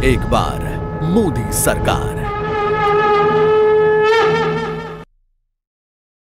फिर एक बार मोदी सरकार।